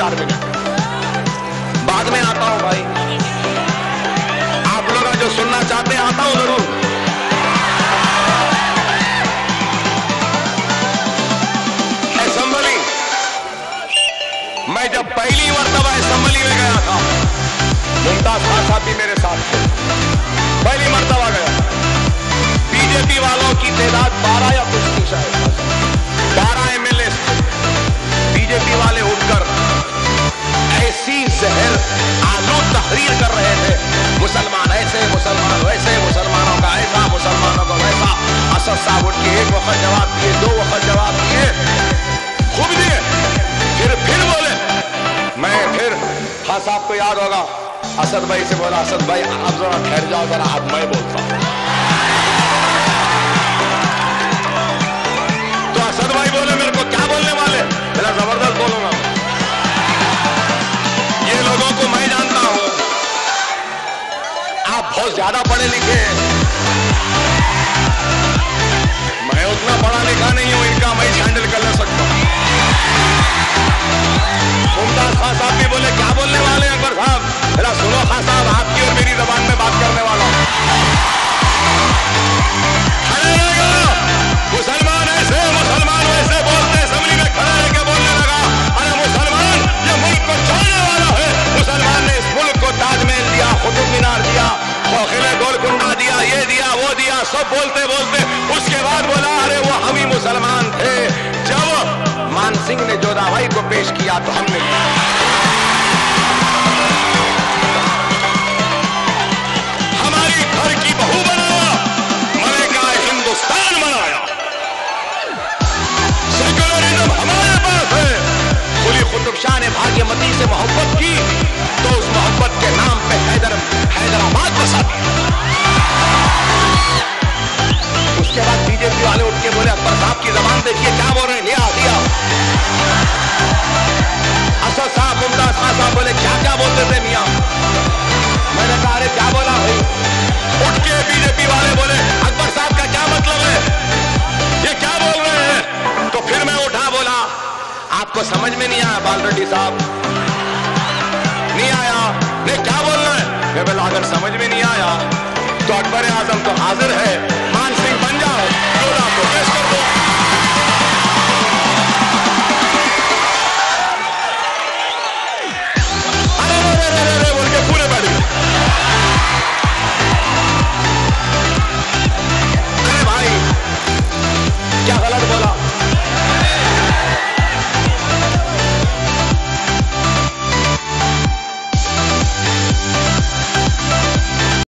चार मिनट बाद में आता हूँ भाई। आप लोग जो सुनना चाहते हैं, आता हूँ ज़रूर। मैं जब पहली मरतबा असम्बली में गया था, मुमताज़ साहब भी मेरे साथ थे। पहली वक्त जवाब दिए दो वक्त जवाब दिए खूब दिए फिर फिर बोले मैं फिर हाँ साहब को याद होगा असद भाई से बोला असद भाई आप जरा ठहर जाओ जरा अब मैं बोलता हूँ तो असद भाई बोले मेरे को क्या बोलने वाले मेरा ज़बरदस्त बोलूँगा ये लोगों को मैं जानता हूँ आप बहुत ज़्यादा पढ़े लिखे हैं। कुतुब मीनार दिया किले गोलकुंडा दिया, ये दिया, वो दिया, सब बोलते बोलते, उसके बाद बोला, अरे, वो हम ही मुसलमान थे। जब मान सिंह ने जोधाबाई को पेश किया तो हमने हमारी घर की बहू बनाया, मैंने कहा हिंदुस्तान बनाया। सेकुलरिज्म हमारे पास है कुली कुतुब शाह ने भाग्यमती से आपको समझ में नहीं आया बाल रेड्डी साहब। नहीं आया। नहीं, क्या बोलना है? अगर समझ में नहीं आया तो अकबर आज़म तो हाजिर है।